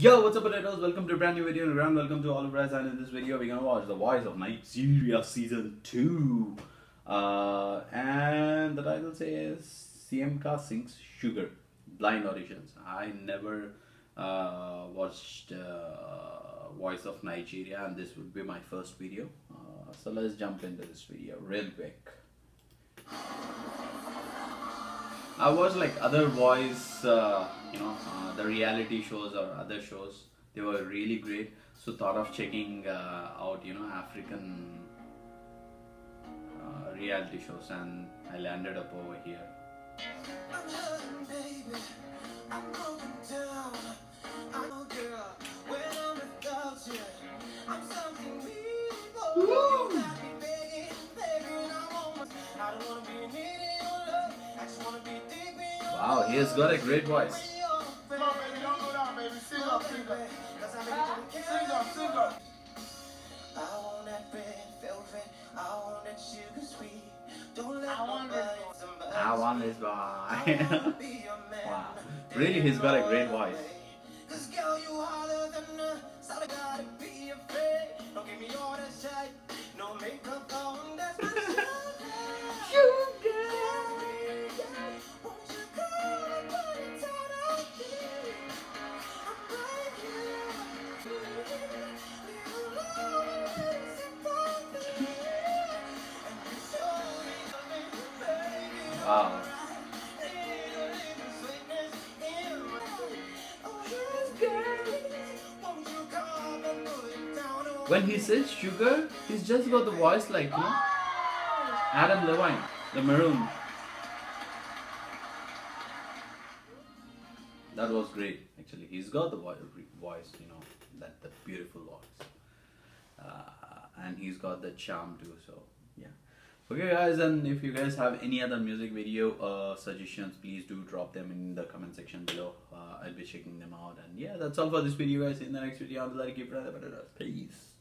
Yo, what's up potatoes? Welcome to a brand new video and grand welcome to all of us and in this video we're gonna watch The Voice of Nigeria Season 2 uh, and the title says Syemca sings Sugar Blind Auditions. I never uh, watched uh, Voice of Nigeria and this would be my first video. Uh, so let's jump into this video real quick. I watched like other voice, uh, you know, uh, the reality shows or other shows. They were really great. So thought of checking uh, out, you know, African uh, reality shows, and I landed up over here. I'm hurting, baby. I'm broken down. I know, girl, when I'm without you, I'm something beautiful. You got me begging, begging, I'm almost. I don't wanna be needing your love. I just wanna be deep in your Wow, he has got a great voice. I want this boy. wow, really, he's got a great voice. Cause girl, you than a gotta be afraid. Don't give me Wow. When he says sugar, he's just got the voice like, you know, Adam Levine, the maroon. That was great, actually. He's got the voice, you know, that the beautiful voice, uh, and he's got the charm too. So yeah. Okay, guys, and if you guys have any other music video uh, suggestions, please do drop them in the comment section below. Uh, I'll be checking them out. And yeah, that's all for this video, guys. In the next video, I'll be like. Peace.